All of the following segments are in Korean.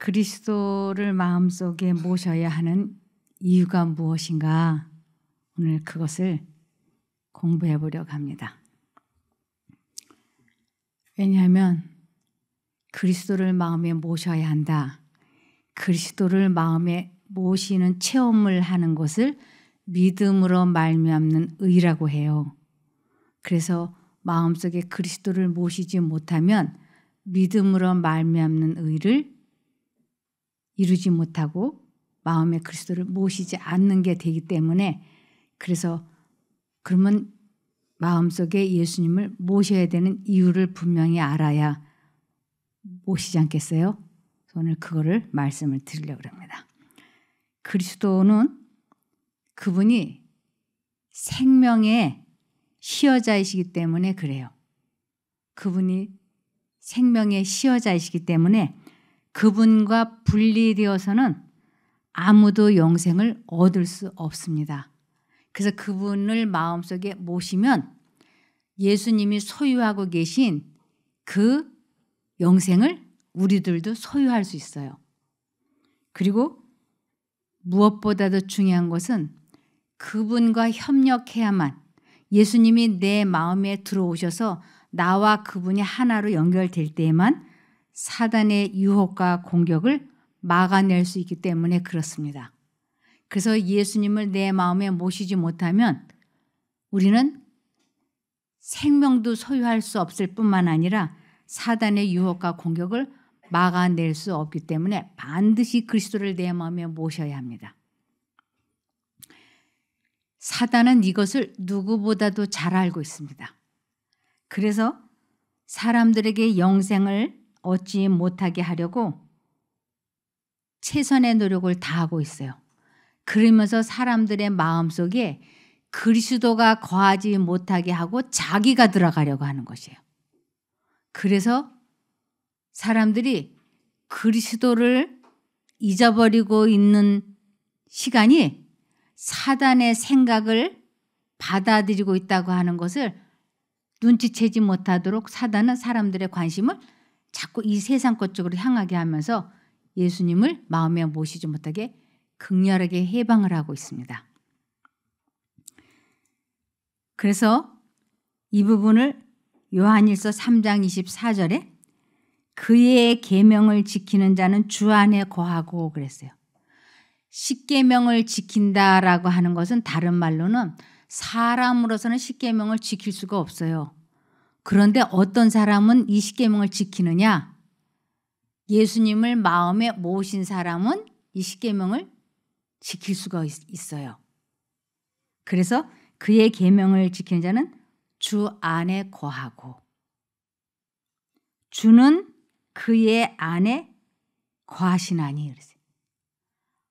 그리스도를 마음속에 모셔야 하는 이유가 무엇인가 오늘 그것을 공부해 보려고 합니다. 왜냐하면 그리스도를 마음에 모셔야 한다. 그리스도를 마음에 모시는 체험을 하는 것을 믿음으로 말미암는 의라고 해요. 그래서 마음속에 그리스도를 모시지 못하면 믿음으로 말미암는 의를 이루지 못하고 마음에 그리스도를 모시지 않는 게 되기 때문에 그래서 그러면 마음속에 예수님을 모셔야 되는 이유를 분명히 알아야 모시지 않겠어요? 오늘 그거를 말씀을 드리려고 합니다. 그리스도는 그분이 생명의 시여자이시기 때문에 그래요. 그분이 생명의 시여자이시기 때문에 그분과 분리되어서는 아무도 영생을 얻을 수 없습니다. 그래서 그분을 마음속에 모시면 예수님이 소유하고 계신 그 영생을 우리들도 소유할 수 있어요. 그리고 무엇보다도 중요한 것은 그분과 협력해야만 예수님이 내 마음에 들어오셔서 나와 그분이 하나로 연결될 때에만 사단의 유혹과 공격을 막아낼 수 있기 때문에 그렇습니다. 그래서 예수님을 내 마음에 모시지 못하면 우리는 생명도 소유할 수 없을 뿐만 아니라 사단의 유혹과 공격을 막아낼 수 없기 때문에 반드시 그리스도를 내 마음에 모셔야 합니다. 사단은 이것을 누구보다도 잘 알고 있습니다. 그래서 사람들에게 영생을 얻지 못하게 하려고 최선의 노력을 다하고 있어요. 그러면서 사람들의 마음 속에 그리스도가 거하지 못하게 하고 자기가 들어가려고 하는 것이에요. 그래서 사람들이 그리스도를 잊어버리고 있는 시간이 사단의 생각을 받아들이고 있다고 하는 것을 눈치채지 못하도록 사단은 사람들의 관심을 자꾸 이 세상 것 쪽으로 향하게 하면서 예수님을 마음에 모시지 못하게 극렬하게 해방을 하고 있습니다. 그래서 이 부분을 요한일서 3장 24절에 그의 계명을 지키는 자는 주 안에 거하고 그랬어요. 십계명을 지킨다라고 하는 것은 다른 말로는 사람으로서는 십계명을 지킬 수가 없어요. 그런데 어떤 사람은 이 십계명을 지키느냐? 예수님을 마음에 모신 사람은 이 십계명을 지킬 수가 있어요. 그래서 그의 계명을 지키는 자는 주 안에 거하고 주는 그의 안에 거하시나니 그랬어요.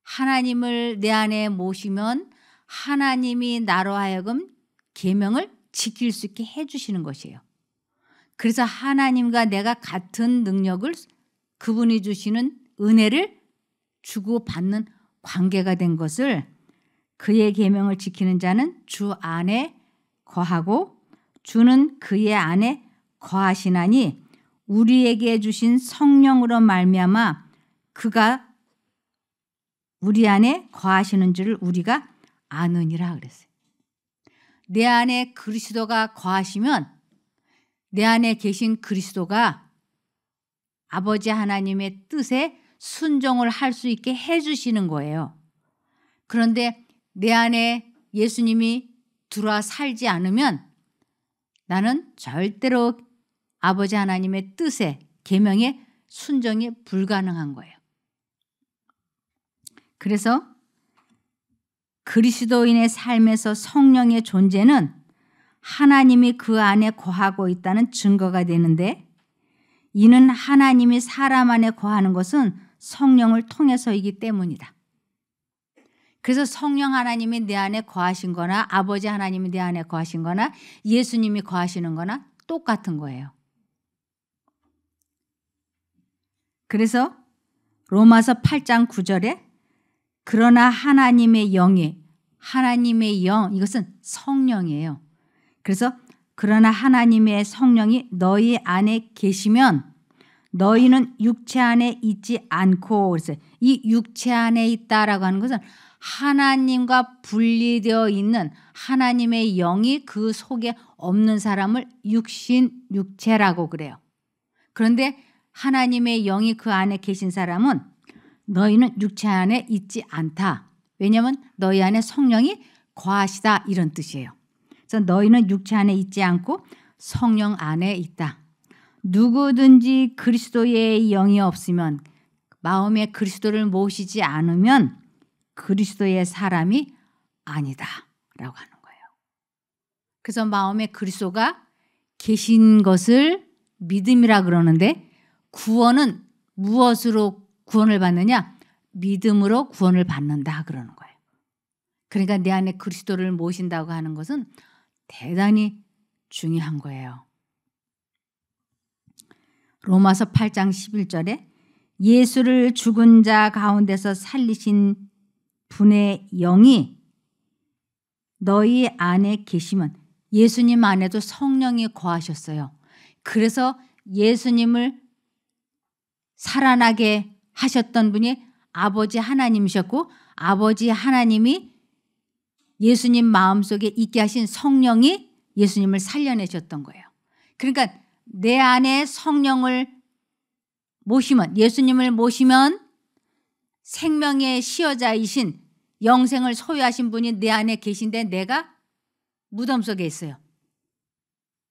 하나님을 내 안에 모시면 하나님이 나로 하여금 계명을 지킬 수 있게 해 주시는 것이에요. 그래서 하나님과 내가 같은 능력을 그분이 주시는 은혜를 주고 받는 관계가 된 것을 그의 계명을 지키는 자는 주 안에 거하고 주는 그의 안에 거하시나니 우리에게 주신 성령으로 말미암아 그가 우리 안에 거하시는 줄을 우리가 아느니라 그랬어요. 내 안에 그리스도가 거하시면 내 안에 계신 그리스도가 아버지 하나님의 뜻에 순종을 할 수 있게 해주시는 거예요. 그런데 내 안에 예수님이 들어와 살지 않으면 나는 절대로 아버지 하나님의 뜻에 계명에 순종이 불가능한 거예요. 그래서 그리스도인의 삶에서 성령의 존재는 하나님이 그 안에 거하고 있다는 증거가 되는데 이는 하나님이 사람 안에 거하는 것은 성령을 통해서이기 때문이다. 그래서 성령 하나님이 내 안에 거하신 거나 아버지 하나님이 내 안에 거하신 거나 예수님이 거하시는 거나 똑같은 거예요. 그래서 로마서 8장 9절에 그러나 하나님의 영이 하나님의 영 이것은 성령이에요. 그래서 그러나 하나님의 성령이 너희 안에 계시면 너희는 육체 안에 있지 않고 그래서 이 육체 안에 있다라고 하는 것은 하나님과 분리되어 있는 하나님의 영이 그 속에 없는 사람을 육신 육체라고 그래요. 그런데 하나님의 영이 그 안에 계신 사람은 너희는 육체 안에 있지 않다. 왜냐하면 너희 안에 성령이 거하시다 이런 뜻이에요. 그래서 너희는 육체 안에 있지 않고 성령 안에 있다. 누구든지 그리스도의 영이 없으면 마음에 그리스도를 모시지 않으면 그리스도의 사람이 아니다. 라고 하는 거예요. 그래서 마음에 그리스도가 계신 것을 믿음이라 그러는데 구원은 무엇으로 구원을 받느냐? 믿음으로 구원을 받는다 그러는 거예요. 그러니까 내 안에 그리스도를 모신다고 하는 것은 대단히 중요한 거예요. 로마서 8장 11절에 예수를 죽은 자 가운데서 살리신 분의 영이 너희 안에 계시면 예수님 안에도 성령이 거하셨어요. 그래서 예수님을 살아나게 하셨던 분이 아버지 하나님이셨고 아버지 하나님이 예수님 마음속에 있게 하신 성령이 예수님을 살려내셨던 거예요. 그러니까 내 안에 성령을 모시면 예수님을 모시면 생명의 시여자이신 영생을 소유하신 분이 내 안에 계신데 내가 무덤 속에 있어요.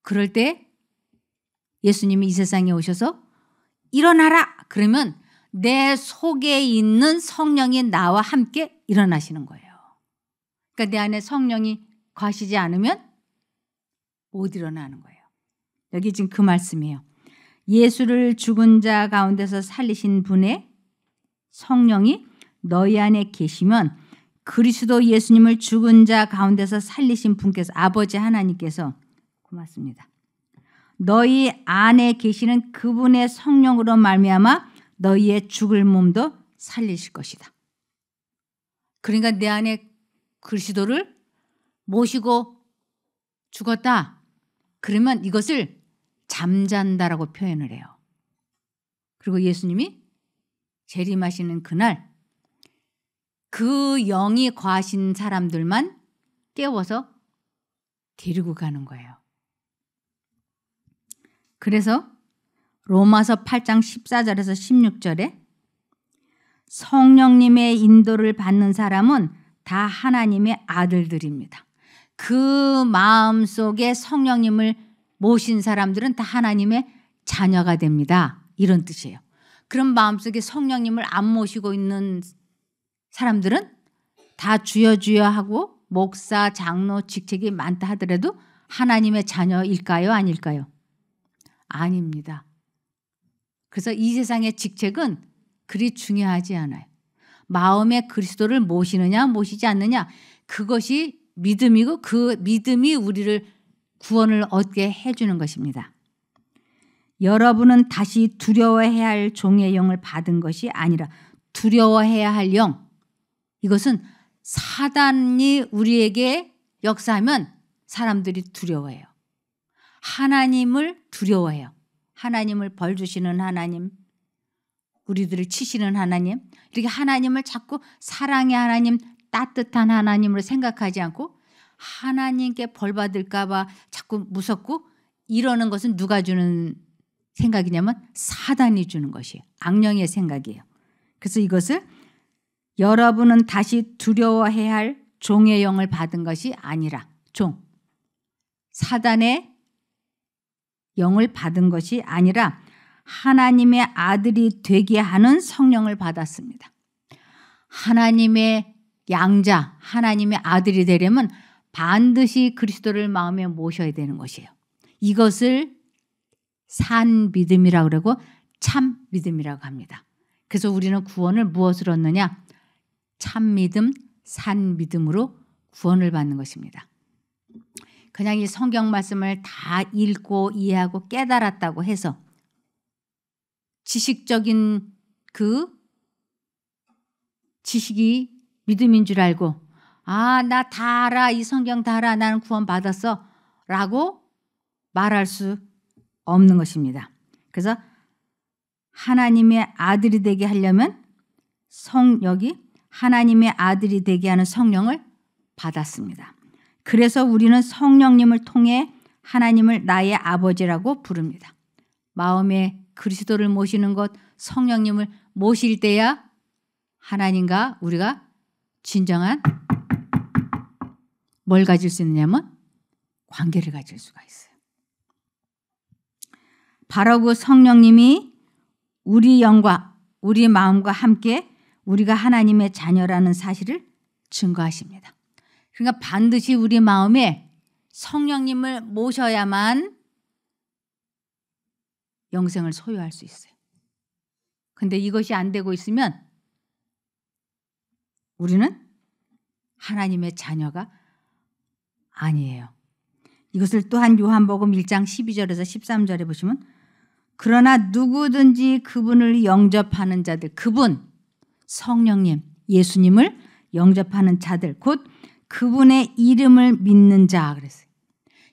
그럴 때 예수님이 이 세상에 오셔서 일어나라 그러면 내 속에 있는 성령이 나와 함께 일어나시는 거예요. 그러니까 내 안에 성령이 과시지 않으면 못 일어나는 거예요. 여기 지금 그 말씀이에요. 예수를 죽은 자 가운데서 살리신 분의 성령이 너희 안에 계시면 그리스도 예수님을 죽은 자 가운데서 살리신 분께서 아버지 하나님께서 고맙습니다. 너희 안에 계시는 그분의 성령으로 말미암아 너희의 죽을 몸도 살리실 것이다. 그러니까 내 안에 그리스도를 모시고 죽었다. 그러면 이것을 잠잔다라고 표현을 해요. 그리고 예수님이 재림하시는 그날 그 영이 과신 사람들만 깨워서 데리고 가는 거예요. 그래서 로마서 8장 14절에서 16절에 성령님의 인도를 받는 사람은 다 하나님의 아들들입니다. 그 마음 속에 성령님을 모신 사람들은 다 하나님의 자녀가 됩니다. 이런 뜻이에요. 그런 마음속에 성령님을 안 모시고 있는 사람들은 다 주여 주여 하고 목사, 장로, 직책이 많다 하더라도 하나님의 자녀일까요? 아닐까요? 아닙니다. 그래서 이 세상의 직책은 그리 중요하지 않아요. 마음에 그리스도를 모시느냐 모시지 않느냐 그것이 믿음이고 그 믿음이 우리를 구원을 얻게 해주는 것입니다. 여러분은 다시 두려워해야 할 종의 영을 받은 것이 아니라 두려워해야 할 영. 이것은 사단이 우리에게 역사하면 사람들이 두려워해요. 하나님을 두려워해요. 하나님을 벌 주시는 하나님, 우리들을 치시는 하나님, 이렇게 하나님을 자꾸 사랑의 하나님, 따뜻한 하나님으로 생각하지 않고 하나님께 벌 받을까봐 자꾸 무섭고 이러는 것은 누가 주는 생각이냐면 사단이 주는 것이에요. 악령의 생각이에요. 그래서 이것을 여러분은 다시 두려워해야 할 종의 영을 받은 것이 아니라 종 사단의 영을 받은 것이 아니라 하나님의 아들이 되게 하는 성령을 받았습니다. 하나님의 양자, 하나님의 아들이 되려면 반드시 그리스도를 마음에 모셔야 되는 것이에요. 이것을 산 믿음이라고 그러고 참 믿음이라고 합니다. 그래서 우리는 구원을 무엇으로 얻느냐? 참 믿음, 산 믿음으로 구원을 받는 것입니다. 그냥 이 성경 말씀을 다 읽고 이해하고 깨달았다고 해서 지식적인 그 지식이 믿음인 줄 알고 아, 나 다 알아. 이 성경 다 알아. 나는 구원 받았어. 라고 말할 수 없는 것입니다. 그래서 하나님의 아들이 되게 하려면 성 여기 하나님의 아들이 되게 하는 성령을 받았습니다. 그래서 우리는 성령님을 통해 하나님을 나의 아버지라고 부릅니다. 마음에 그리스도를 모시는 것, 성령님을 모실 때야 하나님과 우리가 진정한 뭘 가질 수 있느냐면 관계를 가질 수가 있어요. 바로 그 성령님이 우리 영과 우리 마음과 함께 우리가 하나님의 자녀라는 사실을 증거하십니다. 그러니까 반드시 우리 마음에 성령님을 모셔야만 영생을 소유할 수 있어요. 근데 이것이 안 되고 있으면 우리는 하나님의 자녀가 아니에요. 이것을 또한 요한복음 1장 12절에서 13절에 보시면 그러나 누구든지 그분을 영접하는 자들 그분 성령님 예수님을 영접하는 자들 곧 그분의 이름을 믿는 자 그랬어요.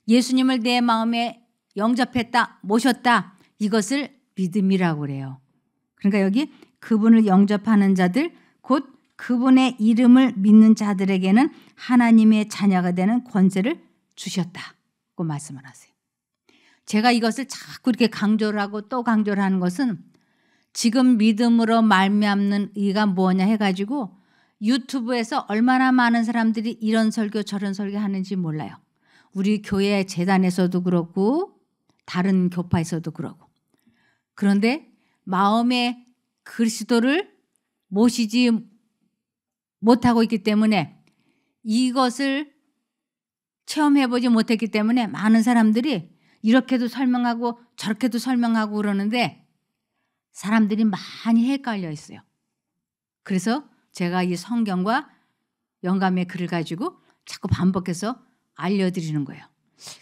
예수님을 내 마음에 영접했다 모셨다 이것을 믿음이라고 그래요. 그러니까 여기 그분을 영접하는 자들 곧 그분의 이름을 믿는 자들에게는 하나님의 자녀가 되는 권세를 주셨다고 말씀을 하세요. 제가 이것을 자꾸 이렇게 강조를 하고 또 강조를 하는 것은 지금 믿음으로 말미암는 의가 뭐냐 해가지고 유튜브에서 얼마나 많은 사람들이 이런 설교 저런 설교 하는지 몰라요. 우리 교회 재단에서도 그렇고 다른 교파에서도 그렇고 그런데 마음에 그리스도를 모시지 못하고 있기 때문에 이것을 체험해보지 못했기 때문에 많은 사람들이 이렇게도 설명하고 저렇게도 설명하고 그러는데 사람들이 많이 헷갈려 있어요. 그래서 제가 이 성경과 영감의 글을 가지고 자꾸 반복해서 알려드리는 거예요.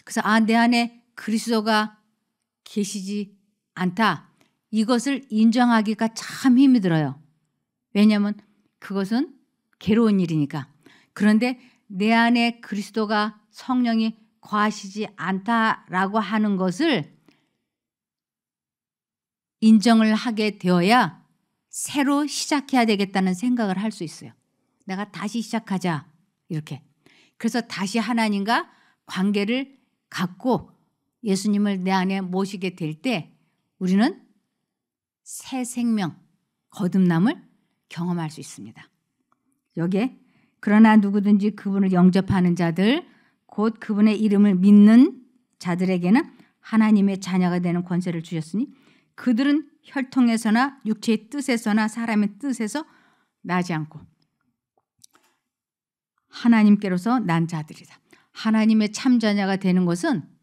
그래서 아, 내 안에 그리스도가 계시지 않다. 이것을 인정하기가 참 힘이 들어요. 왜냐하면 그것은 괴로운 일이니까. 그런데 내 안에 그리스도가 성령이 과하시지 않다라고 하는 것을 인정을 하게 되어야 새로 시작해야 되겠다는 생각을 할 수 있어요. 내가 다시 시작하자. 이렇게. 그래서 다시 하나님과 관계를 갖고 예수님을 내 안에 모시게 될 때 우리는 새 생명, 거듭남을 경험할 수 있습니다. 여기에 그러나 누구든지 그분을 영접하는 자들 곧 그분의 이름을 믿는 자들에게는 하나님의 자녀가 되는 권세를 주셨으니 그들은 혈통에서나 육체의 뜻에서나 사람의 뜻에서 나지 않고 하나님께로서 난 자들이다. 하나님의 참자녀가 되는 것은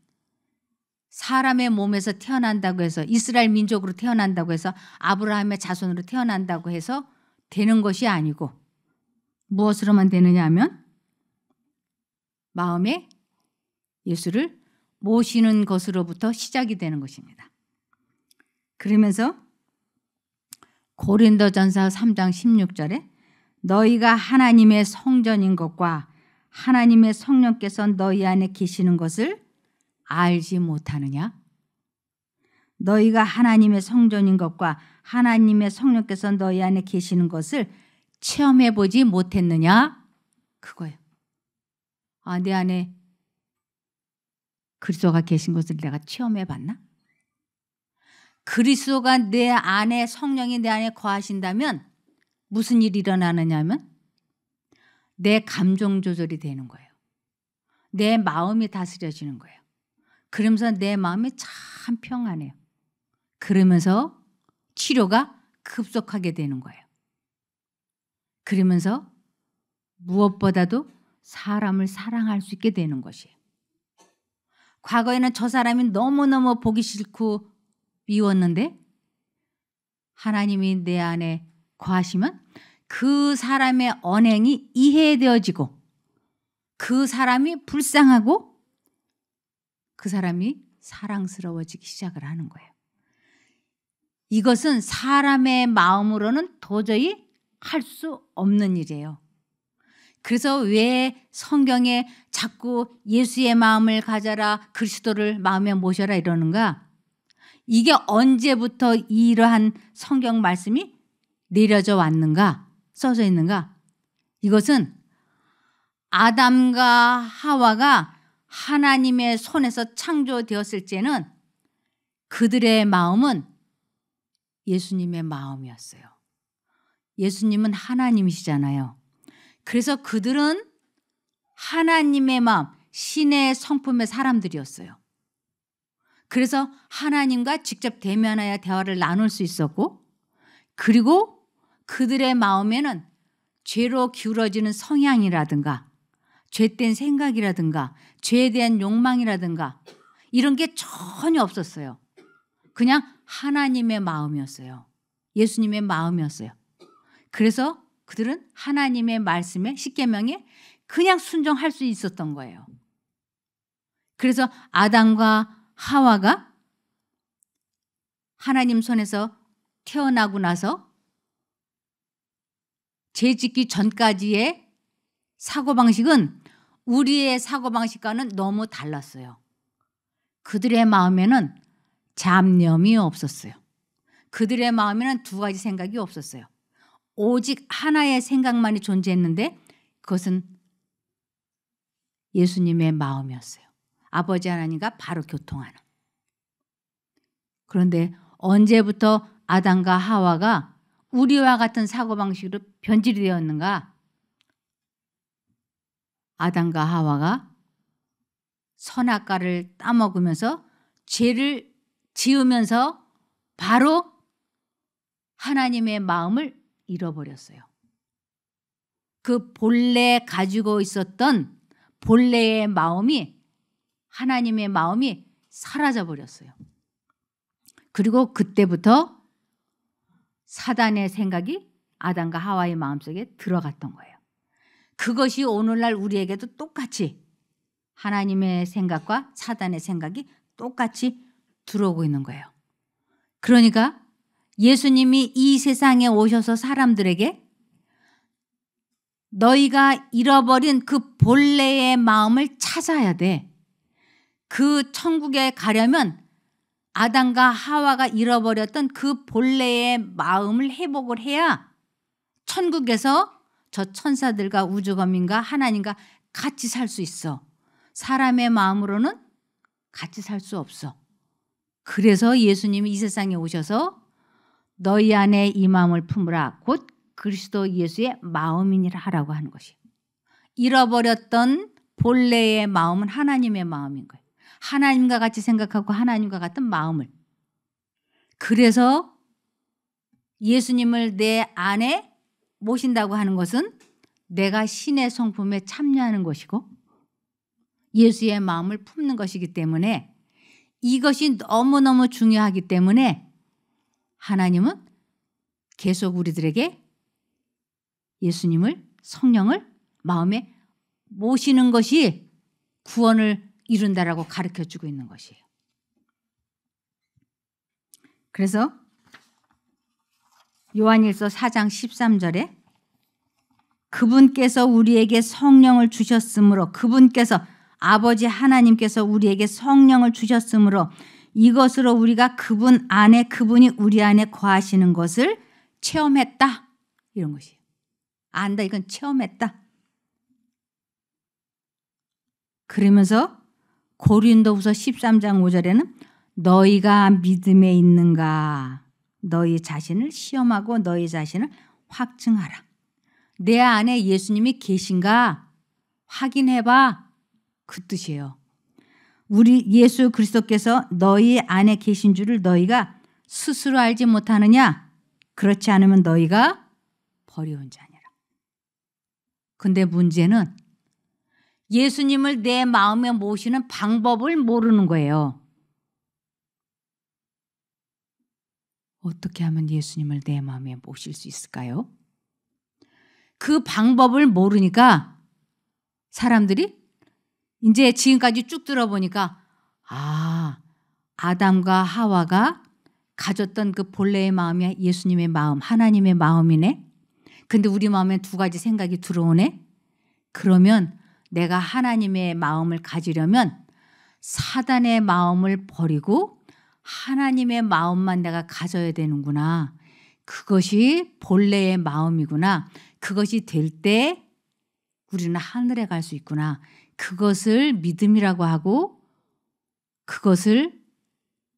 사람의 몸에서 태어난다고 해서 이스라엘 민족으로 태어난다고 해서 아브라함의 자손으로 태어난다고 해서 되는 것이 아니고 무엇으로만 되느냐 하면 마음에 예수를 모시는 것으로부터 시작이 되는 것입니다. 그러면서 고린도전서 3장 16절에 너희가 하나님의 성전인 것과 하나님의 성령께서 너희 안에 계시는 것을 알지 못하느냐? 너희가 하나님의 성전인 것과 하나님의 성령께서 너희 안에 계시는 것을 체험해 보지 못했느냐? 그거예요. 아, 내 안에 그리스도가 계신 것을 내가 체험해 봤나? 그리스도가 내 안에 성령이 내 안에 거하신다면 무슨 일이 일어나느냐면 내 감정 조절이 되는 거예요. 내 마음이 다스려지는 거예요. 그러면서 내 마음이 참 평안해요. 그러면서 치료가 급속하게 되는 거예요. 그러면서 무엇보다도 사람을 사랑할 수 있게 되는 것이에요. 과거에는 저 사람이 너무너무 보기 싫고 미웠는데 하나님이 내 안에 거하시면 그 사람의 언행이 이해되어지고 그 사람이 불쌍하고 그 사람이 사랑스러워지기 시작을 하는 거예요. 이것은 사람의 마음으로는 도저히 할 수 없는 일이에요. 그래서 왜 성경에 자꾸 예수의 마음을 가져라 그리스도를 마음에 모셔라 이러는가? 이게 언제부터 이러한 성경 말씀이 내려져 왔는가? 써져 있는가? 이것은 아담과 하와가 하나님의 손에서 창조되었을 때는 그들의 마음은 예수님의 마음이었어요. 예수님은 하나님이시잖아요. 그래서 그들은 하나님의 마음, 신의 성품의 사람들이었어요. 그래서 하나님과 직접 대면하여 대화를 나눌 수 있었고, 그리고 그들의 마음에는 죄로 기울어지는 성향이라든가, 죄된 생각이라든가, 죄에 대한 욕망이라든가, 이런 게 전혀 없었어요. 그냥 하나님의 마음이었어요. 예수님의 마음이었어요. 그래서 그들은 하나님의 말씀에 십계명에 그냥 순종할 수 있었던 거예요. 그래서 아담과 하와가 하나님 손에서 태어나고 나서 죄 짓기 전까지의 사고방식은 우리의 사고방식과는 너무 달랐어요. 그들의 마음에는 잡념이 없었어요. 그들의 마음에는 두 가지 생각이 없었어요. 오직 하나의 생각만이 존재했는데 그것은 예수님의 마음이었어요. 아버지 하나님과 바로 교통하는. 그런데 언제부터 아담과 하와가 우리와 같은 사고방식으로 변질이 되었는가? 아담과 하와가 선악과를 따먹으면서 죄를 지으면서 바로 하나님의 마음을 잃어버렸어요. 그 본래 가지고 있었던 본래의 마음이 하나님의 마음이 사라져 버렸어요. 그리고 그때부터 사단의 생각이 아담과 하와의 마음속에 들어갔던 거예요. 그것이 오늘날 우리에게도 똑같이 하나님의 생각과 사단의 생각이 똑같이 들어오고 있는 거예요. 그러니까 예수님이 이 세상에 오셔서 사람들에게 너희가 잃어버린 그 본래의 마음을 찾아야 돼. 그 천국에 가려면 아담과 하와가 잃어버렸던 그 본래의 마음을 회복을 해야 천국에서 저 천사들과 우주거민과 하나님과 같이 살 수 있어. 사람의 마음으로는 같이 살 수 없어. 그래서 예수님이 이 세상에 오셔서 너희 안에 이 마음을 품으라 곧 그리스도 예수의 마음이니라 하라고 하는 것이. 잃어버렸던 본래의 마음은 하나님의 마음인 거예요. 하나님과 같이 생각하고 하나님과 같은 마음을. 그래서 예수님을 내 안에 모신다고 하는 것은 내가 신의 성품에 참여하는 것이고 예수의 마음을 품는 것이기 때문에 이것이 너무너무 중요하기 때문에 하나님은 계속 우리들에게 예수님을 성령을 마음에 모시는 것이 구원을 이룬다라고 가르쳐 주고 있는 것이에요. 그래서 요한일서 4장 13절에 그분께서 우리에게 성령을 주셨으므로 그분께서 아버지 하나님께서 우리에게 성령을 주셨으므로 이것으로 우리가 그분 안에 그분이 우리 안에 거하시는 것을 체험했다. 이런 것이에요. 안다 이건 체험했다. 그러면서 고린도후서 13장 5절에는 너희가 믿음에 있는가 너희 자신을 시험하고 너희 자신을 확증하라. 내 안에 예수님이 계신가 확인해 봐. 그 뜻이에요. 우리 예수 그리스도께서 너희 안에 계신 줄을 너희가 스스로 알지 못하느냐? 그렇지 않으면 너희가 버려온 자니라. 근데 문제는 예수님을 내 마음에 모시는 방법을 모르는 거예요. 어떻게 하면 예수님을 내 마음에 모실 수 있을까요? 그 방법을 모르니까 사람들이 이제 지금까지 쭉 들어보니까 아, 아담과 하와가 가졌던 그 본래의 마음이 예수님의 마음, 하나님의 마음이네. 근데 우리 마음에 두 가지 생각이 들어오네. 그러면 내가 하나님의 마음을 가지려면 사단의 마음을 버리고 하나님의 마음만 내가 가져야 되는구나. 그것이 본래의 마음이구나. 그것이 될 때 우리는 하늘에 갈 수 있구나. 그것을 믿음이라고 하고 그것을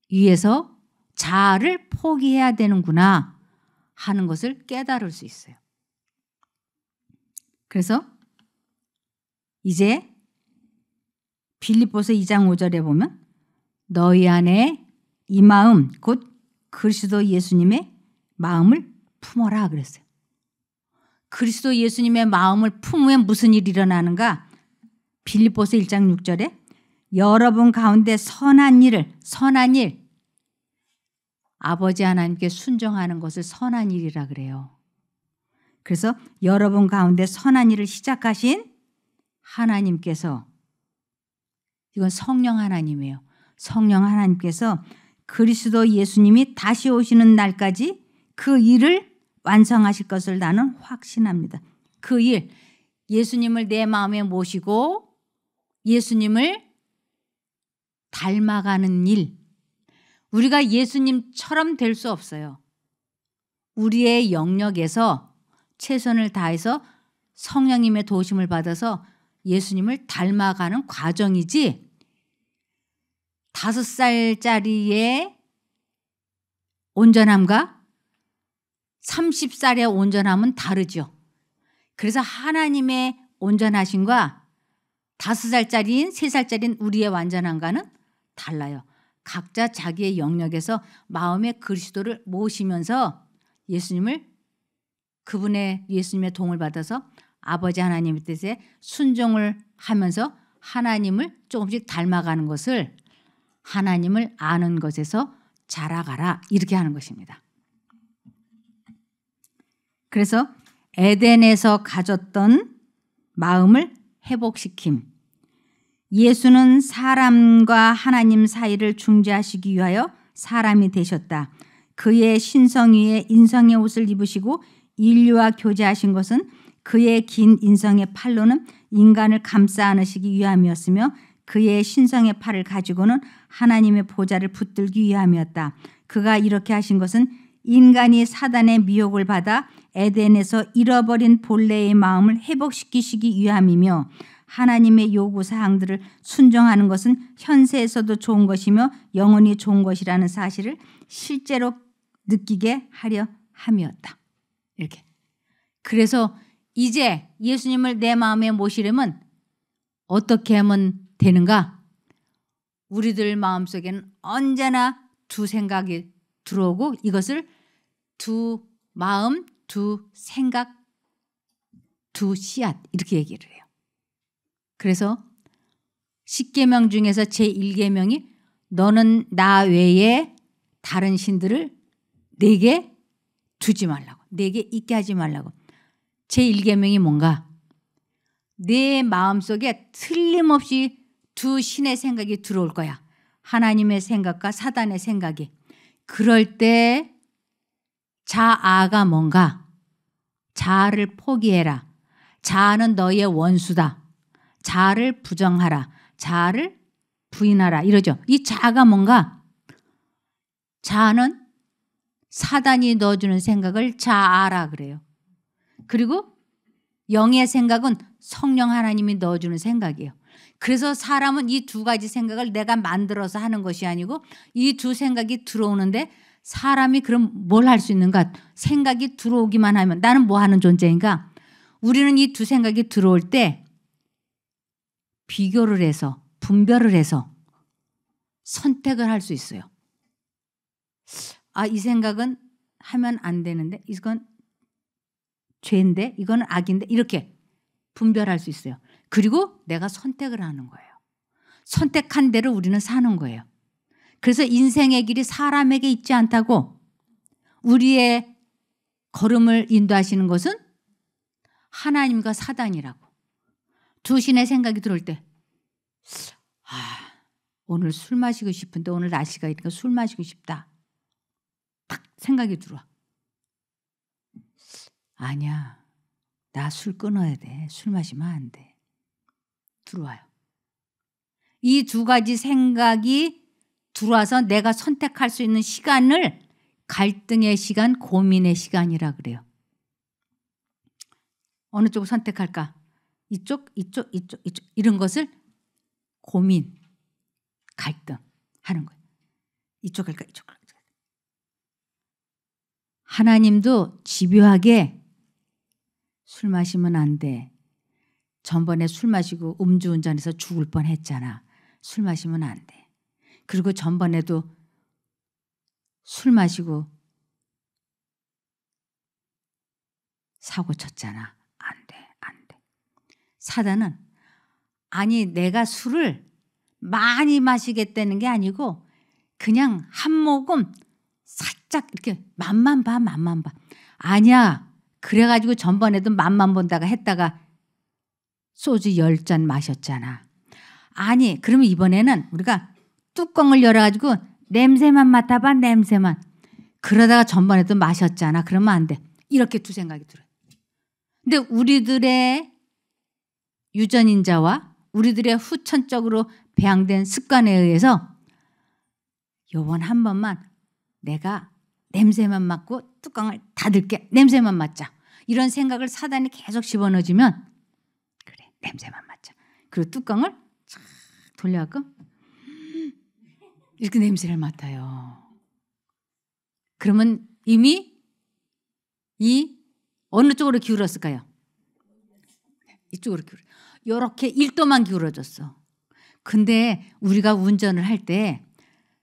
위해서 자아를 포기해야 되는구나 하는 것을 깨달을 수 있어요. 그래서 이제 빌립보서 2장 5절에 보면 너희 안에 이 마음 곧 그리스도 예수님의 마음을 품어라 그랬어요. 그리스도 예수님의 마음을 품으면 무슨 일이 일어나는가? 빌립보서 1장 6절에 여러분 가운데 선한 일을 선한 일 아버지 하나님께 순종하는 것을 선한 일이라 그래요. 그래서 여러분 가운데 선한 일을 시작하신 하나님께서 이건 성령 하나님이에요. 성령 하나님께서 그리스도 예수님이 다시 오시는 날까지 그 일을 완성하실 것을 나는 확신합니다. 그 일, 예수님을 내 마음에 모시고 예수님을 닮아가는 일. 우리가 예수님처럼 될 수 없어요. 우리의 영역에서 최선을 다해서 성령님의 도심을 받아서 예수님을 닮아가는 과정이지 다섯 살짜리의 온전함과 30살의 온전함은 다르죠. 그래서 하나님의 온전하심과 다섯 살짜리인 세 살짜리인 우리의 완전함과는 달라요. 각자 자기의 영역에서 마음의 그리스도를 모시면서 예수님을 그분의 예수님의 동을 받아서 아버지 하나님의 뜻에 순종을 하면서 하나님을 조금씩 닮아가는 것을 하나님을 아는 것에서 자라가라 이렇게 하는 것입니다. 그래서 에덴에서 가졌던 마음을 회복시킴. 예수는 사람과 하나님 사이를 중재하시기 위하여 사람이 되셨다. 그의 신성 위에 인성의 옷을 입으시고 인류와 교제하신 것은 그의 긴 인성의 팔로는 인간을 감싸 안으시기 위함이었으며 그의 신성의 팔을 가지고는 하나님의 보좌를 붙들기 위함이었다. 그가 이렇게 하신 것은 인간이 사단의 미혹을 받아 에덴에서 잃어버린 본래의 마음을 회복시키시기 위함이며 하나님의 요구 사항들을 순종하는 것은 현세에서도 좋은 것이며 영원히 좋은 것이라는 사실을 실제로 느끼게 하려 함이었다. 이렇게. 그래서 이제 예수님을 내 마음에 모시려면 어떻게 하면 되는가? 우리들 마음속에는 언제나 두 생각이 들어오고 이것을 두 마음, 두 생각, 두 씨앗 이렇게 얘기를 해요. 그래서 십계명 중에서 제1계명이 너는 나 외에 다른 신들을 내게 두지 말라고. 내게 있게 하지 말라고. 제1계명이 뭔가? 내 마음속에 틀림없이 두 신의 생각이 들어올 거야. 하나님의 생각과 사단의 생각이. 그럴 때 자아가 뭔가? 자아를 포기해라. 자아는 너의 원수다. 자아를 부정하라. 자아를 부인하라. 이러죠. 이 자아가 뭔가? 자아는 사단이 넣어주는 생각을 자아라 그래요. 그리고 영의 생각은 성령 하나님이 넣어주는 생각이에요. 그래서 사람은 이 두 가지 생각을 내가 만들어서 하는 것이 아니고 이 두 생각이 들어오는데 사람이 그럼 뭘 할 수 있는가? 생각이 들어오기만 하면 나는 뭐 하는 존재인가? 우리는 이 두 생각이 들어올 때 비교를 해서 분별을 해서 선택을 할 수 있어요. 아, 이 생각은 하면 안 되는데 이건 죄인데 이거는 악인데 이렇게 분별할 수 있어요. 그리고 내가 선택을 하는 거예요. 선택한 대로 우리는 사는 거예요. 그래서 인생의 길이 사람에게 있지 않다고 우리의 걸음을 인도하시는 것은 하나님과 사단이라고. 두 신의 생각이 들어올 때, 아, 오늘 술 마시고 싶은데 오늘 날씨가 이니까 술 마시고 싶다. 딱 생각이 들어와. 아니야. 나 술 끊어야 돼. 술 마시면 안 돼. 들어와요. 이 두 가지 생각이 들어와서 내가 선택할 수 있는 시간을 갈등의 시간, 고민의 시간이라 그래요. 어느 쪽을 선택할까? 이쪽, 이쪽, 이쪽, 이쪽 이런 것을 고민, 갈등 하는 거예요. 이쪽 할까, 이쪽 할까. 하나님도 집요하게 술 마시면 안 돼. 전번에 술 마시고 음주운전해서 죽을 뻔 했잖아. 술 마시면 안 돼. 그리고 전번에도 술 마시고 사고 쳤잖아. 안 돼, 안 돼. 사단은 아니 내가 술을 많이 마시겠다는 게 아니고 그냥 한 모금 살짝 이렇게 맛만 봐, 맛만 봐. 아니야. 그래가지고 전번에도 맛만 본다가 했다가 소주 열 잔 마셨잖아. 아니, 그러면 이번에는 우리가 뚜껑을 열어가지고 냄새만 맡아봐, 냄새만. 그러다가 전번에도 마셨잖아. 그러면 안 돼. 이렇게 두 생각이 들어요. 근데 우리들의 유전인자와 우리들의 후천적으로 배양된 습관에 의해서 요번 한 번만 내가 냄새만 맡고 뚜껑을 닫을게. 냄새만 맡자. 이런 생각을 사단이 계속 집어넣어주면 냄새만 맡자. 그리고 뚜껑을 쫙 돌려갖고 이렇게 냄새를 맡아요. 그러면 이미 이 어느 쪽으로 기울었을까요? 이쪽으로 기울어. 이렇게 1도만 기울어졌어. 근데 우리가 운전을 할 때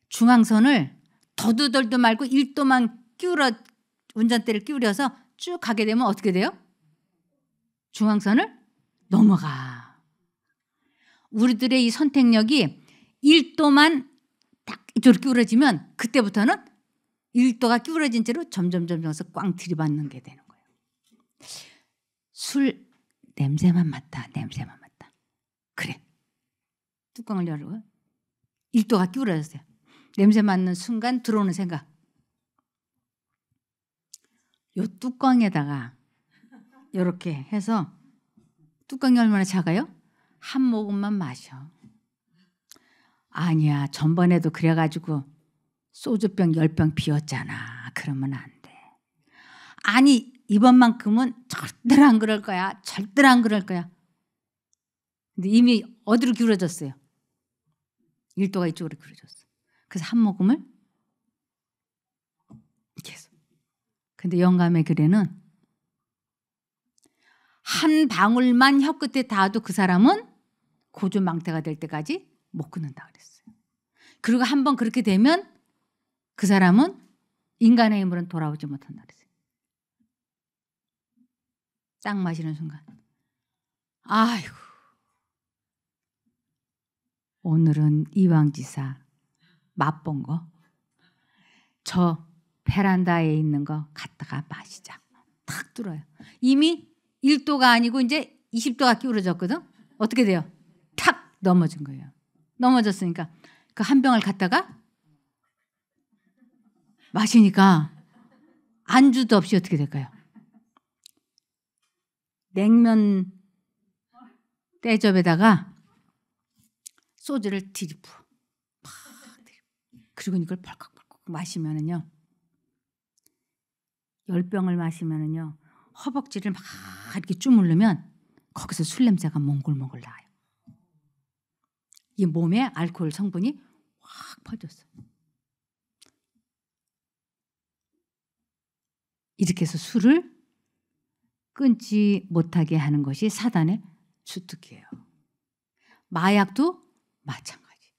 중앙선을 더두덜도 말고 1도만 끼울어 운전대를 끼우려서 쭉 가게 되면 어떻게 돼요? 중앙선을 넘어가. 우리들의 이 선택력이 1도만 딱 이쪽으로 끼울어지면 그때부터는 1도가 끼울어진 채로 점점 점점서 꽝 들이받는 게 되는 거예요. 술 냄새만 맡다. 냄새만 맡다. 그래. 뚜껑을 열고 1도가 끼울어졌어요. 냄새 맡는 순간 들어오는 생각. 요 뚜껑에다가 이렇게 해서 뚜껑이 얼마나 작아요? 한 모금만 마셔. 아니야. 전번에도 그래가지고 소주병 열 병 비웠잖아. 그러면 안 돼. 아니 이번만큼은 절대로 안 그럴 거야. 절대로 안 그럴 거야. 근데 이미 어디로 기울어졌어요? 일도가 이쪽으로 기울어졌어. 그래서 한 모금을 계속. 근데 영감의 글에는 한 방울만 혀 끝에 닿아도 그 사람은 고주망태가 될 때까지 못 끊는다 그랬어요. 그리고 한 번 그렇게 되면 그 사람은 인간의 힘으로는 돌아오지 못한다 그랬어요. 딱 마시는 순간 아이고 오늘은 이왕지사 맛본 거. 저 베란다에 있는 거 갖다가 마시자. 탁 뚫어요. 이미 1도가 아니고 이제 20도가 기울어졌거든. 어떻게 돼요? 탁 넘어진 거예요. 넘어졌으니까 그 한 병을 갖다가 마시니까 안주도 없이 어떻게 될까요? 냉면 대접에다가 소주를 들이부어. 그리고 이걸 펄컥펄컥 마시면은요. 열 병을 마시면은요. 허벅지를 막 이렇게 주물르면 거기서 술 냄새가 몽글몽글 나요. 이 몸에 알코올 성분이 확 퍼졌어. 이렇게 해서 술을 끊지 못하게 하는 것이 사단의 주특기예요. 마약도 마찬가지.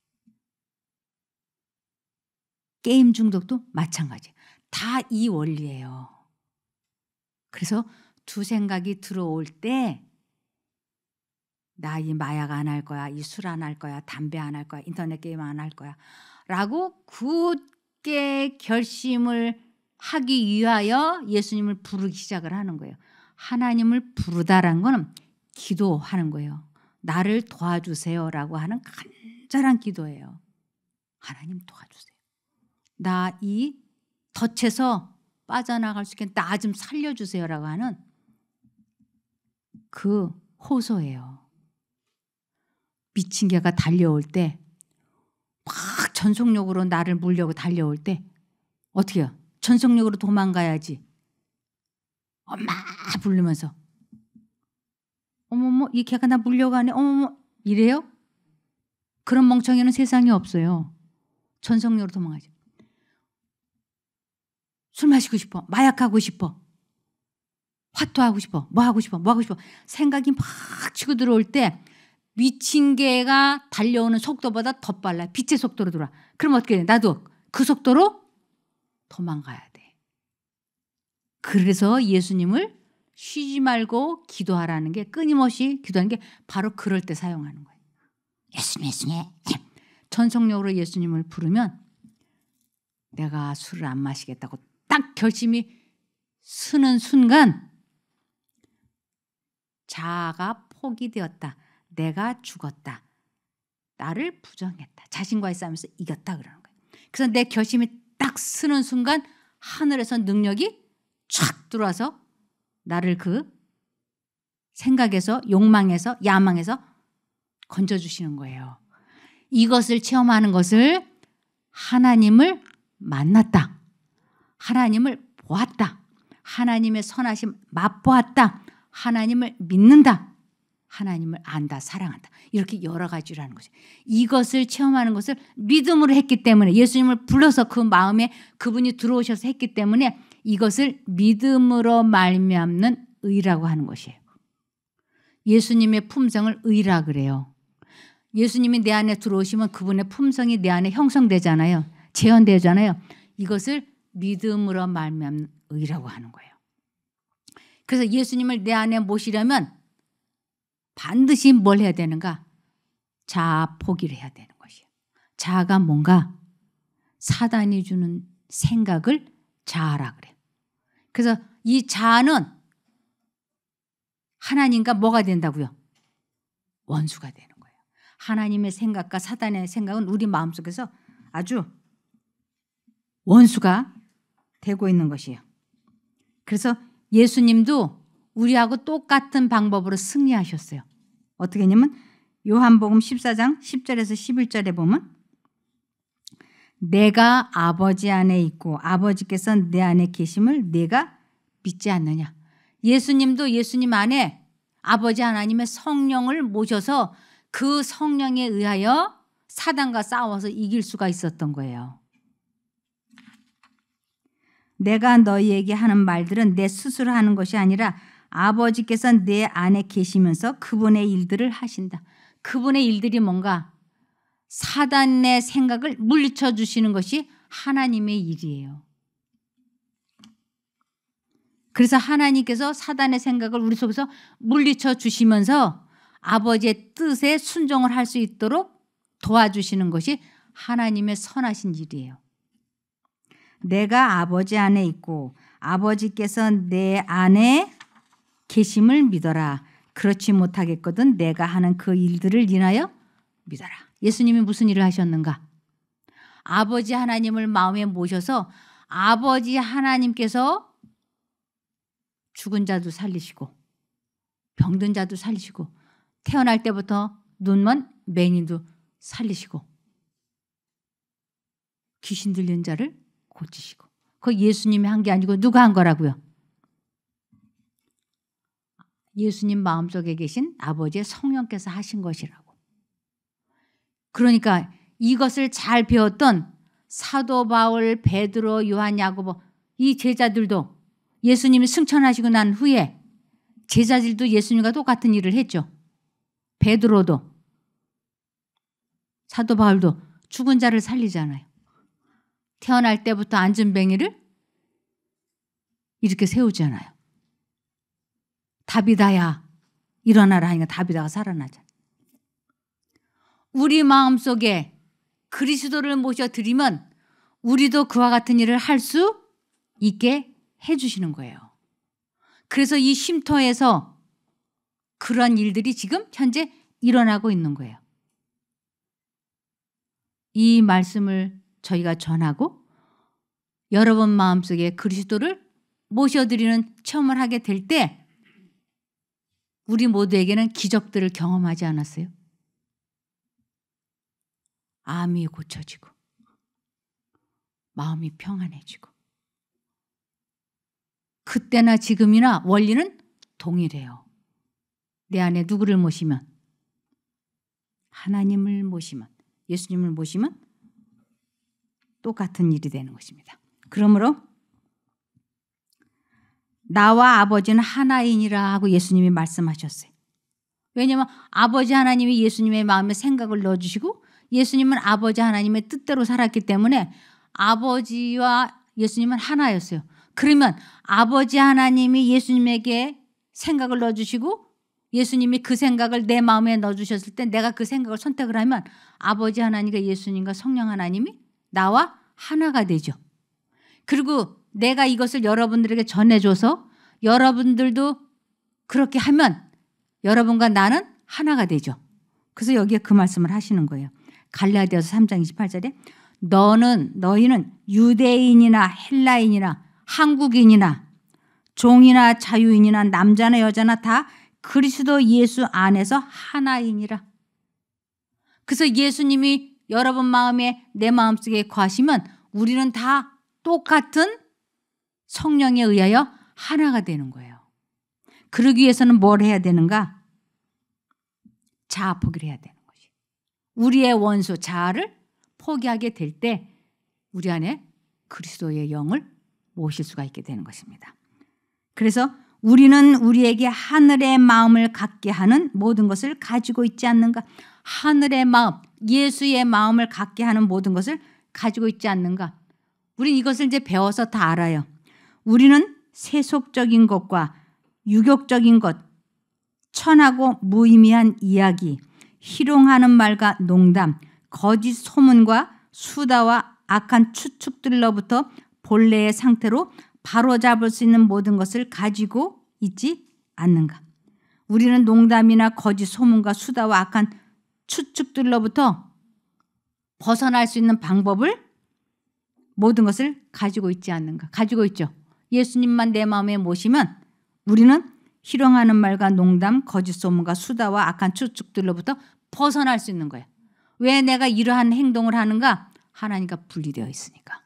게임 중독도 마찬가지. 다 이 원리예요. 그래서 두 생각이 들어올 때, 나 이 마약 안 할 거야, 이 술 안 할 거야, 담배 안 할 거야, 인터넷 게임 안 할 거야. 라고 굳게 결심을 하기 위하여 예수님을 부르기 시작을 하는 거예요. 하나님을 부르다라는 거는 기도하는 거예요. 나를 도와주세요라고 하는 간절한 기도예요. 하나님 도와주세요. 나 이 덫에서 빠져나갈 수 있게 나 좀 살려주세요라고 하는 그 호소예요. 미친 개가 달려올 때 막 전속력으로 나를 물려고 달려올 때 어떻게 해요? 전속력으로 도망가야지. 엄마 부르면서 어머머 이 개가 나 물려가네 어머머 이래요? 그런 멍청이는 세상에 없어요. 전속력으로 도망가죠. 술 마시고 싶어. 마약하고 싶어. 화토하고 싶어. 뭐 하고 싶어. 뭐 하고 싶어. 생각이 막 치고 들어올 때 미친 개가 달려오는 속도보다 더 빨라. 빛의 속도로 돌아. 그럼 어떻게 돼? 나도 그 속도로 도망가야 돼. 그래서 예수님을 쉬지 말고 기도하라는 게 끊임없이 기도하는 게 바로 그럴 때 사용하는 거예요. 예수님, 예수님. 전속력으로 예수님을 부르면 내가 술을 안 마시겠다고 딱 결심이 쓰는 순간 자아가 포기되었다. 내가 죽었다. 나를 부정했다. 자신과의 싸움에서 이겼다 그러는 거예요. 그래서 내 결심이 딱 쓰는 순간 하늘에서 능력이 촥 들어와서 나를 그 생각에서 욕망에서 야망에서 건져 주시는 거예요. 이것을 체험하는 것을 하나님을 만났다. 하나님을 보았다. 하나님의 선하심 맛보았다. 하나님을 믿는다. 하나님을 안다, 사랑한다. 이렇게 여러 가지라는 거죠. 이것을 체험하는 것을 믿음으로 했기 때문에 예수님을 불러서 그 마음에 그분이 들어오셔서 했기 때문에 이것을 믿음으로 말미암는 의라고 하는 것이에요. 예수님의 품성을 의라 그래요. 예수님이 내 안에 들어오시면 그분의 품성이 내 안에 형성되잖아요. 재현되잖아요. 이것을 믿음으로 말미암는 의라고 하는 거예요. 그래서 예수님을 내 안에 모시려면 반드시 뭘 해야 되는가? 자아 포기를 해야 되는 것이에요. 자아가 뭔가 사단이 주는 생각을 자아라 그래요. 그래서 이 자아는 하나님과 뭐가 된다고요? 원수가 되는 거예요. 하나님의 생각과 사단의 생각은 우리 마음속에서 아주 원수가 되고 있는 것이에요. 그래서 예수님도 우리하고 똑같은 방법으로 승리하셨어요. 어떻게 했냐면 요한복음 14장 10절에서 11절에 보면 내가 아버지 안에 있고 아버지께서 내 안에 계심을 내가 믿지 않느냐. 예수님도 예수님 안에 아버지 하나님의 성령을 모셔서 그 성령에 의하여 사단과 싸워서 이길 수가 있었던 거예요. 내가 너희에게 하는 말들은 내 스스로 하는 것이 아니라 아버지께서 내 안에 계시면서 그분의 일들을 하신다. 그분의 일들이 뭔가 사단의 생각을 물리쳐 주시는 것이 하나님의 일이에요. 그래서 하나님께서 사단의 생각을 우리 속에서 물리쳐 주시면서 아버지의 뜻에 순종을 할 수 있도록 도와주시는 것이 하나님의 선하신 일이에요. 내가 아버지 안에 있고 아버지께서 내 안에 계심을 믿어라. 그렇지 못하겠거든 내가 하는 그 일들을 인하여 믿어라. 예수님이 무슨 일을 하셨는가? 아버지 하나님을 마음에 모셔서 아버지 하나님께서 죽은 자도 살리시고 병든 자도 살리시고 태어날 때부터 눈먼 맹인도 살리시고 귀신 들린 자를 고치시고 그 예수님이 한 게 아니고 누가 한 거라고요? 예수님 마음속에 계신 아버지의 성령께서 하신 것이라고. 그러니까 이것을 잘 배웠던 사도 바울, 베드로, 요한, 야고보 이 제자들도 예수님이 승천하시고 난 후에 제자들도 예수님과 똑같은 일을 했죠. 베드로도 사도 바울도 죽은 자를 살리잖아요. 태어날 때부터 앉은 뱅이를 이렇게 세우잖아요. 다비다야 일어나라 하니까 다비다가 살아나잖아. 우리 마음속에 그리스도를 모셔 드리면 우리도 그와 같은 일을 할 수 있게 해 주시는 거예요. 그래서 이 쉼터에서 그런 일들이 지금 현재 일어나고 있는 거예요. 이 말씀을 저희가 전하고 여러분 마음속에 그리스도를 모셔드리는 체험을 하게 될 때 우리 모두에게는 기적들을 경험하지 않았어요? 암이 고쳐지고 마음이 평안해지고 그때나 지금이나 원리는 동일해요. 내 안에 누구를 모시면 하나님을 모시면 예수님을 모시면 똑같은 일이 되는 것입니다. 그러므로 나와 아버지는 하나이니라 하고 예수님이 말씀하셨어요. 왜냐하면 아버지 하나님이 예수님의 마음에 생각을 넣어주시고 예수님은 아버지 하나님의 뜻대로 살았기 때문에 아버지와 예수님은 하나였어요. 그러면 아버지 하나님이 예수님에게 생각을 넣어주시고 예수님이 그 생각을 내 마음에 넣어주셨을 때 내가 그 생각을 선택을 하면 아버지 하나님과 예수님과 성령 하나님이 나와 하나가 되죠. 그리고 내가 이것을 여러분들에게 전해줘서 여러분들도 그렇게 하면 여러분과 나는 하나가 되죠. 그래서 여기에 그 말씀을 하시는 거예요. 갈라디아서 3장 28절에 너는 너희는 유대인이나 헬라인이나 한국인이나 종이나 자유인이나 남자나 여자나 다 그리스도 예수 안에서 하나이니라. 그래서 예수님이 여러분 마음에 내 마음속에 거하시면 우리는 다 똑같은 성령에 의하여 하나가 되는 거예요. 그러기 위해서는 뭘 해야 되는가? 자아 포기를 해야 되는 것이. 우리의 원수 자아를 포기하게 될 때 우리 안에 그리스도의 영을 모실 수가 있게 되는 것입니다. 그래서 우리는 우리에게 하늘의 마음을 갖게 하는 모든 것을 가지고 있지 않는가? 하늘의 마음, 예수의 마음을 갖게 하는 모든 것을 가지고 있지 않는가? 우리 이것을 이제 배워서 다 알아요. 우리는 세속적인 것과 유격적인 것, 천하고 무의미한 이야기, 희롱하는 말과 농담, 거짓 소문과 수다와 악한 추측들로부터 본래의 상태로 바로잡을 수 있는 모든 것을 가지고 있지 않는가? 우리는 농담이나 거짓 소문과 수다와 악한 추측들로부터 벗어날 수 있는 방법을 모든 것을 가지고 있지 않는가? 가지고 있죠. 예수님만 내 마음에 모시면 우리는 희롱하는 말과 농담, 거짓 소문과 수다와 악한 추측들로부터 벗어날 수 있는 거예요. 왜 내가 이러한 행동을 하는가? 하나님과 분리되어 있으니까.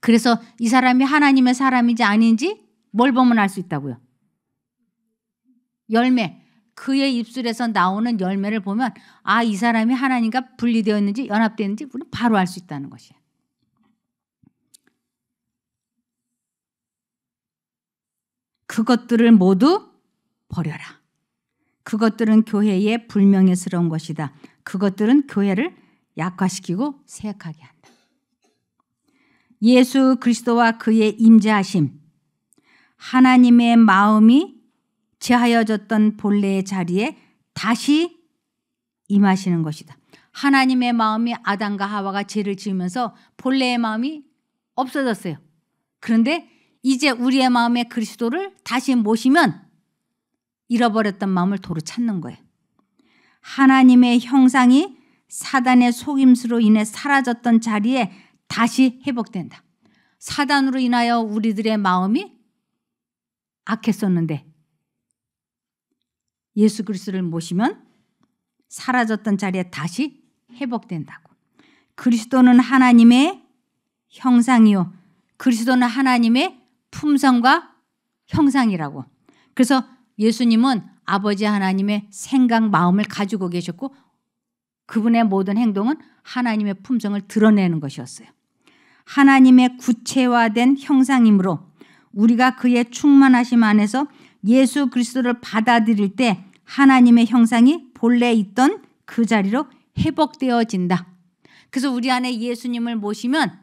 그래서 이 사람이 하나님의 사람인지 아닌지 뭘 보면 알 수 있다고요? 열매. 그의 입술에서 나오는 열매를 보면 아, 이 사람이 하나님과 연합되어 있는지 우리는 바로 알 수 있다는 것이에요. 그것들을 모두 버려라. 그것들은 교회에 불명예스러운 것이다. 그것들은 교회를 약화시키고 세약하게 한다. 예수 그리스도와 그의 임재하심, 하나님의 마음이 제하여졌던 본래의 자리에 다시 임하시는 것이다. 하나님의 마음이 아담과 하와가 죄를 지으면서 본래의 마음이 없어졌어요. 그런데 이제 우리의 마음에 그리스도를 다시 모시면 잃어버렸던 마음을 도로 찾는 거예요. 하나님의 형상이 사단의 속임수로 인해 사라졌던 자리에 다시 회복된다. 사단으로 인하여 우리들의 마음이 악했었는데 예수 그리스도를 모시면 사라졌던 자리에 다시 회복된다고. 그리스도는 하나님의 형상이요. 그리스도는 하나님의 품성과 형상이라고. 그래서 예수님은 아버지 하나님의 생각, 마음을 가지고 계셨고 그분의 모든 행동은 하나님의 품성을 드러내는 것이었어요. 하나님의 구체화된 형상이므로 우리가 그의 충만하심 안에서 예수 그리스도를 받아들일 때 하나님의 형상이 본래 있던 그 자리로 회복되어진다. 그래서 우리 안에 예수님을 모시면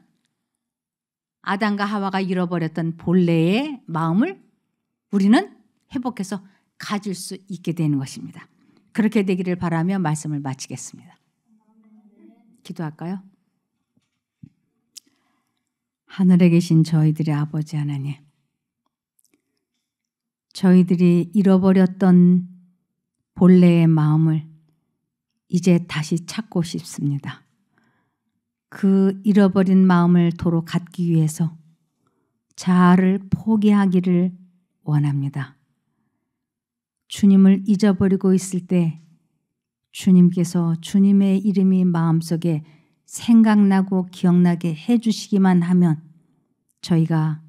아담과 하와가 잃어버렸던 본래의 마음을 우리는 회복해서 가질 수 있게 되는 것입니다. 그렇게 되기를 바라며 말씀을 마치겠습니다. 기도할까요? 하늘에 계신 저희들의 아버지 하나님, 저희들이 잃어버렸던 본래의 마음을 이제 다시 찾고 싶습니다. 그 잃어버린 마음을 도로 갖기 위해서 자아를 포기하기를 원합니다. 주님을 잊어버리고 있을 때 주님께서 주님의 이름이 마음속에 생각나고 기억나게 해주시기만 하면 저희가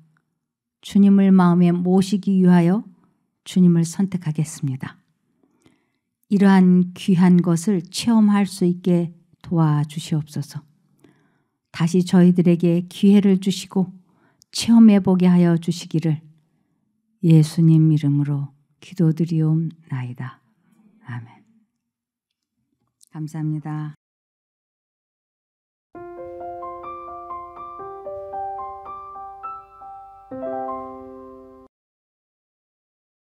주님을 마음에 모시기 위하여 주님을 선택하겠습니다. 이러한 귀한 것을 체험할 수 있게 도와주시옵소서. 다시 저희들에게 기회를 주시고 체험해 보게 하여 주시기를 예수님 이름으로 기도드리옵나이다. 아멘. 감사합니다.